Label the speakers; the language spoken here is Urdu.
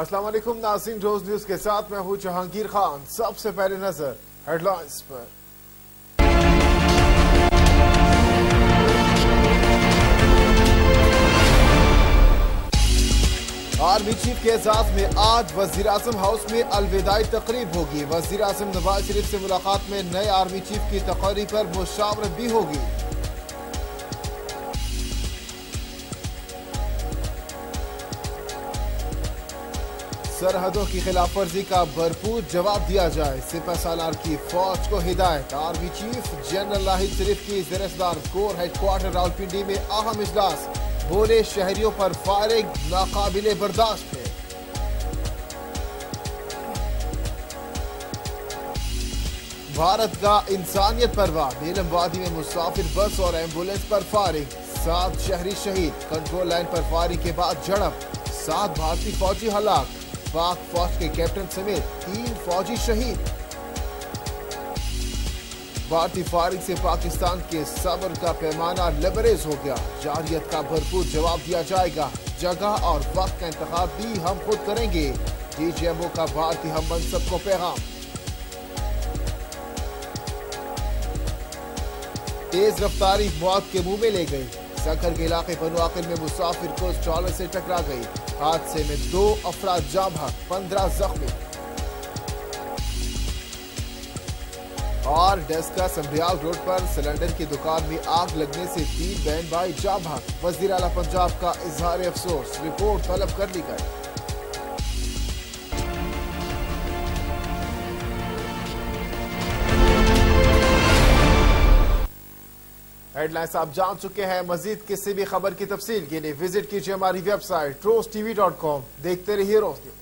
Speaker 1: السلام علیکم، ناظرین روز نیوز کے ساتھ میں ہوں جہانگیر خان۔ سب سے پہلے نظر ہیڈ لائنز پر۔ آرمی چیف کے اعزاز میں آج وزیر اعظم ہاؤس میں الوداعی تقریب ہوگی۔ وزیر اعظم نواز شریف سے ملاقات میں نئے آرمی چیف کی تقریب پر مشاورت بھی ہوگی۔ سرحدوں کی خلاف ورزی کا بھرپور جواب دیا جائے۔ سپہ سالار کی فوج کو ہدایت۔ آرمی چیف جنرل لاہد شریف کی زرسدار corps headquarter Rawalpindi میں اہم اجلاس۔ بولے شہریوں پر فارغ ناقابل برداشت ہے۔ بھارت کا انسانیت پرواہ۔ نیلم وادی میں مسافر بس اور ایمبولنس پر فارغ سات شہری شہید۔ کنٹرول لائن پر فارغ کے بعد جڑپ سات بھارتی فوجی ہلاک۔ پاک فوج کے کیپٹن سمیت تین فوجی شہید۔ بھارتی فارغ سے پاکستان کے صبر کا پیمانہ لبریز ہو گیا۔ جاریت کا بھرپور جواب دیا جائے گا۔ جگہ اور وقت کا انتخاب بھی ہم خود کریں گے۔ ڈی جی ایم او کا بھارتی ہم منصب کو پیغام۔ تیز رفتاری موت کے منہ میں لے گئی سکھر کے علاقے بنواقل میں مسافر کو ٹرالر سے ٹکرا گئی۔ حادثے میں دو افراد جام بھاگ، پندرہ زخمی۔ اور ڈیسکا سمبریال روڈ پر سلنڈر کی دکان میں آگ لگنے سے تین بہن بھائی جام بھاگ۔ وزیر اعلیٰ پنجاب کا اظہار افسوس، رپورٹ طلب کر لی گئی۔ ہیڈ لائنس آپ جان چکے ہیں۔ مزید کسی بھی خبر کی تفصیل کے لیے وزٹ کیجیے ہماری website Roze T V dot com دیکھتے رہیے روز نیوز۔